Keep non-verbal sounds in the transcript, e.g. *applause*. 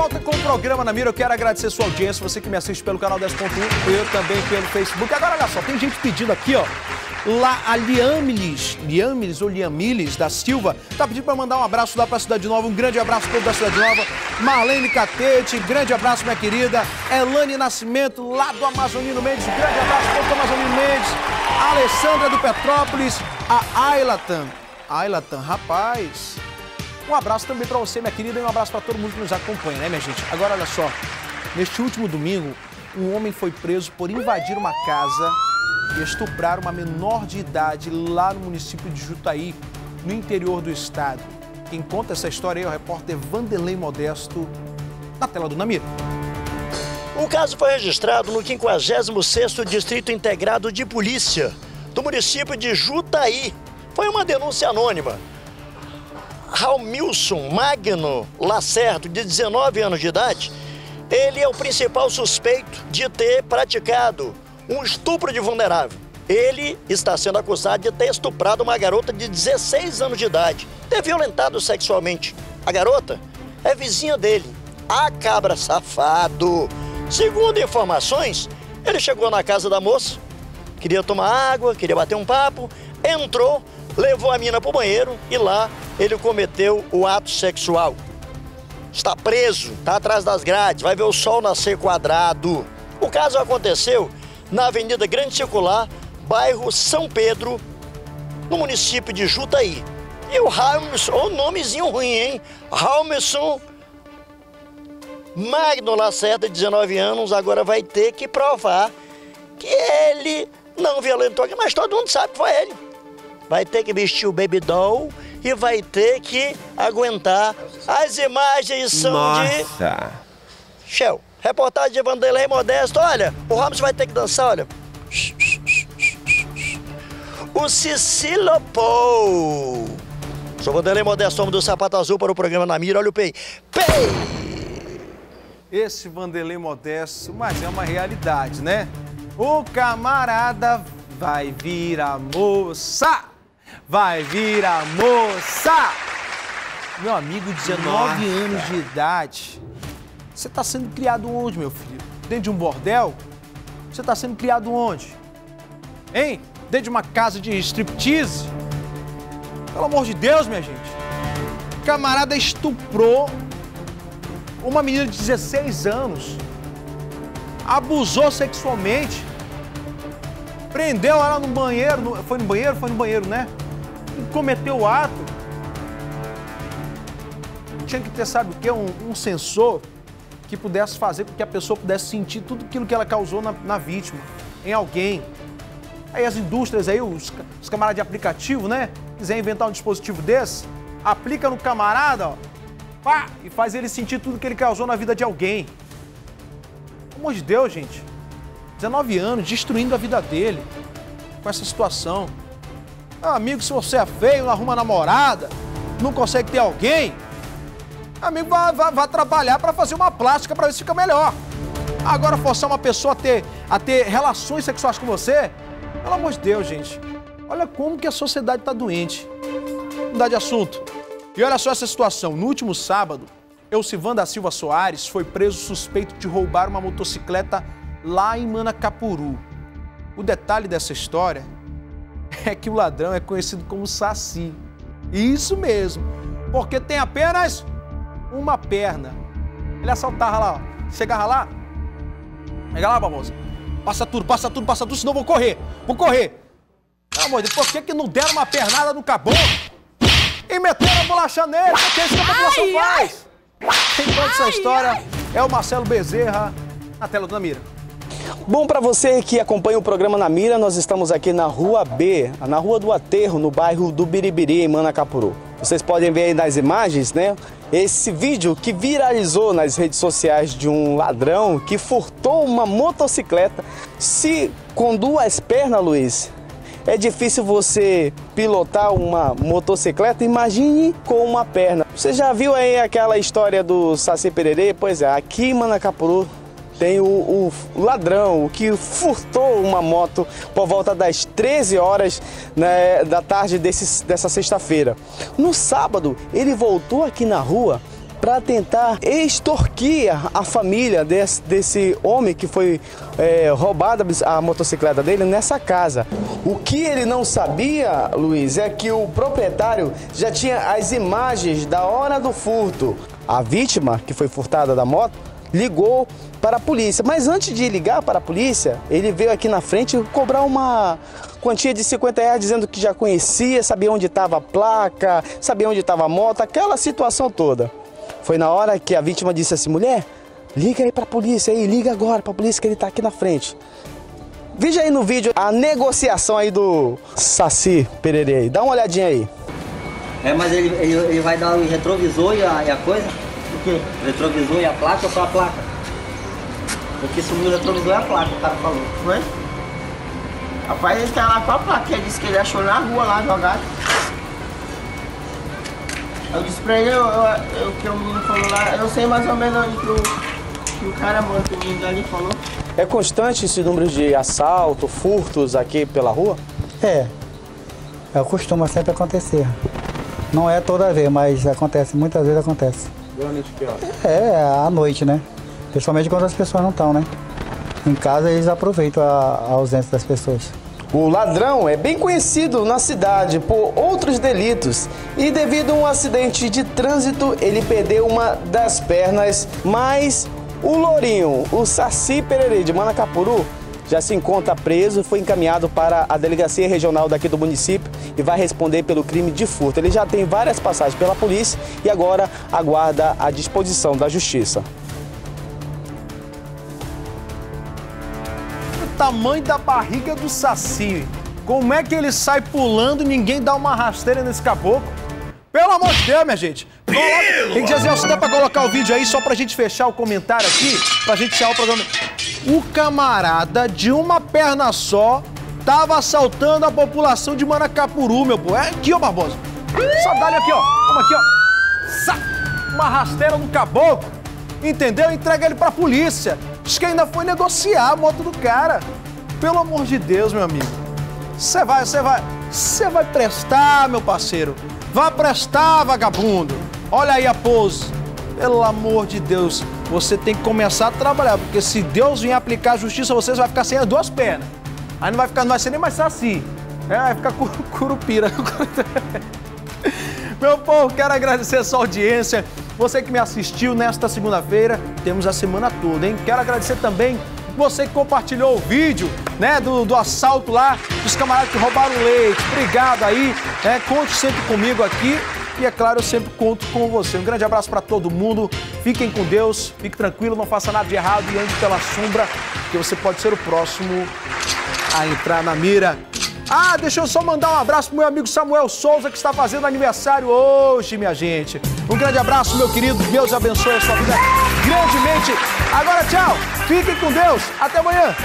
volta com o programa na mira. Eu quero agradecer a sua audiência, você que me assiste pelo canal 10.1, eu também pelo Facebook. Agora, olha só, tem gente pedindo aqui, ó. Lá, a Liamilis, Liamilis ou Liamilis da Silva, tá pedindo para mandar um abraço lá para a Cidade Nova. Um grande abraço todo da Cidade Nova. Marlene Catete, grande abraço, minha querida. Elane Nascimento, lá do Amazonino Mendes, grande abraço todo do Amazonino Mendes. Alessandra do Petrópolis, a Ailatan. Ailatan, rapaz. Um abraço também para você, minha querida, e um abraço para todo mundo que nos acompanha, né, minha gente? Agora, olha só. Neste último domingo, um homem foi preso por invadir uma casa e estuprar uma menor de idade lá no município de Jutaí, no interior do estado. Quem conta essa história é o repórter Vanderlei Modesto, na tela do Namir. O caso foi registrado no 56º Distrito Integrado de Polícia, do município de Jutaí. Foi uma denúncia anônima. Raulmilson Magno Lacerdo, de 19 anos de idade, ele é o principal suspeito de ter praticado um estupro de vulnerável. Ele está sendo acusado de ter estuprado uma garota de 16 anos de idade, ter violentado sexualmente. A garota é vizinha dele, a cabra safado. Segundo informações, ele chegou na casa da moça, queria tomar água, queria bater um papo, entrou, levou a mina para o banheiro e lá ele cometeu o ato sexual. Está preso, está atrás das grades, vai ver o sol nascer quadrado. O caso aconteceu na Avenida Grande Circular, bairro São Pedro, no município de Jutaí. E o Ralmerson, o nomezinho ruim, hein? Ralmerson Magno Lacerda, de 19 anos, agora vai ter que provar que ele não violentou, mas todo mundo sabe que foi ele. Vai ter que vestir o baby doll e vai ter que aguentar. As imagens são Nossa. de. Shell. Reportagem de Vanderlei Modesto. Olha, o Ramos vai ter que dançar, olha. O Cicilo Paul. Sou Vanderlei Modesto, homem do sapato azul para o programa Na Mira. Olha o PEI. PEI! Esse Vanderlei Modesto, mas é uma realidade, né? O camarada vai vir a moça! Vai vir a moça! Meu amigo, 19 Nossa. anos de idade. Você está sendo criado onde, meu filho? Dentro de um bordel? Você está sendo criado onde? Hein? Dentro de uma casa de striptease? Pelo amor de Deus, minha gente. O camarada estuprou uma menina de 16 anos. Abusou sexualmente. Prendeu ela no banheiro. no- foi no banheiro? Foi no banheiro, né? Cometeu o ato. Tinha que ter, sabe o quê? Um, um sensor que pudesse fazer com que a pessoa pudesse sentir tudo aquilo que ela causou na, na vítima, em alguém. Aí as indústrias aí, os, os camaradas de aplicativo, né? Quiser inventar um dispositivo desse, aplica no camarada, ó, pá, e faz ele sentir tudo que ele causou na vida de alguém. Pelo amor de Deus, gente. 19 anos, destruindo a vida dele com essa situação. Meu amigo, se você é feio, não arruma namorada, não consegue ter alguém, amigo, vai, vai, vai trabalhar para fazer uma plástica para ver se fica melhor. Agora forçar uma pessoa a ter, a ter relações sexuais com você, pelo amor de Deus, gente. Olha como que a sociedade está doente. Mudar de assunto. E olha só essa situação. No último sábado, Elcivan da Silva Soares foi preso suspeito de roubar uma motocicleta lá em Manacapuru. O detalhe dessa história *laughs* é que o ladrão é conhecido como Saci. Isso mesmo, porque tem apenas uma perna. Ele assaltava lá, ó. Chegava lá, pega lá, babosa. Passa tudo, passa tudo, passa tudo, senão eu vou correr. Vou correr. Pelo amor de Deus, por que, que não deram uma pernada no caboclo? E meteram a bolacha nele, porque é isso que a população faz. Quem conta essa história é o Marcelo Bezerra, na tela do Namira. Bom, para você que acompanha o programa Na Mira, nós estamos aqui na Rua B, na Rua do Aterro, no bairro do Biribiri, em Manacapuru. Vocês podem ver aí nas imagens, né? Esse vídeo que viralizou nas redes sociais de um ladrão que furtou uma motocicleta. Se com duas pernas, Luiz, é difícil você pilotar uma motocicleta, imagine com uma perna. Você já viu aí aquela história do Saci Pererê? Pois é, aqui em Manacapuru tem o, o ladrão que furtou uma moto por volta das 13 horas né, da tarde desse- dessa sexta-feira. No sábado, ele voltou aqui na rua para tentar extorquir a família desse, desse homem que foi é, roubada a motocicleta dele nessa casa. O que ele não sabia, Luiz, é que o proprietário já tinha as imagens da hora do furto. A vítima, que foi furtada da moto, ligou para a polícia. Mas antes de ligar para a polícia, ele veio aqui na frente cobrar uma quantia de 50 reais dizendo que já conhecia, sabia onde estava a placa, sabia onde estava a moto, aquela situação toda. Foi na hora que a vítima disse assim, mulher, liga aí para a polícia aí, liga agora para a polícia que ele está aqui na frente. Veja aí no vídeo a negociação aí do Saci Pereira aí, dá uma olhadinha aí. É, mas ele, ele, ele vai dar o retrovisor e a, e a coisa? O quê? Retrovisor e a placa ou só a placa? Porque sumiu o retrovisor e a placa, o cara falou. Foi? Rapaz, ele tá lá com a placa, ele disse que ele achou na rua lá jogado. Eu disse pra ele, eu, que o menino falou lá, eu sei mais ou menos onde que o, que o cara mora, que o menino ali falou. É constante esse número de assalto, furtos aqui pela rua? É. É o costume sempre acontecer. Não é toda vez, mas acontece, muitas vezes acontece. Geralmente que hora? É, à noite, né? Principalmente quando as pessoas não estão, né? Em casa eles aproveitam a, a ausência das pessoas. O ladrão é bem conhecido na cidade por outros delitos e devido a um acidente de trânsito ele perdeu uma das pernas, mas o Lourinho, o Saci Pererê de Manacapuru, já se encontra preso, foi encaminhado para a delegacia regional daqui do município e vai responder pelo crime de furto. Ele já tem várias passagens pela polícia e agora aguarda a disposição da justiça. tamanho da barriga do Saci. Como é que ele sai pulando e ninguém dá uma rasteira nesse caboclo? Pelo amor de Deus, minha gente. Tem que dizer, se dá pra colocar o vídeo aí só pra gente fechar o comentário aqui, pra gente encerrar o programa. O camarada de uma perna só tava assaltando a população de Manacapuru, meu pô. É aqui, ó, Barbosa. Dá aqui, ó. Vamos aqui, ó. Uma rasteira no caboclo. Entendeu? Entrega ele pra polícia. Diz que ainda foi negociar a moto do cara. Pelo amor de Deus, meu amigo. Você vai, você vai, você vai prestar, meu parceiro. Vá prestar, vagabundo. Olha aí a pose. Pelo amor de Deus, você tem que começar a trabalhar, porque se Deus vier aplicar a justiça, você vai ficar sem as duas pernas. Aí não vai ficar, não vai ser nem mais assim. É, vai ficar *laughs* curupira. *laughs* Meu povo, quero agradecer a sua audiência. Você que me assistiu nesta segunda-feira, temos a semana toda, hein? Quero agradecer também você que compartilhou o vídeo, né, do, do assalto lá, dos camaradas que roubaram leite. Obrigado aí, né? Conte sempre comigo aqui. E é claro, eu sempre conto com você. Um grande abraço para todo mundo. Fiquem com Deus, fique tranquilo, não faça nada de errado e ande pela sombra, que você pode ser o próximo a entrar na mira. Ah, deixa eu só mandar um abraço pro meu amigo Samuel Souza, que está fazendo aniversário hoje, minha gente. Um grande abraço, meu querido. Deus abençoe a sua vida grandemente. Agora, tchau. Fiquem com Deus. Até amanhã.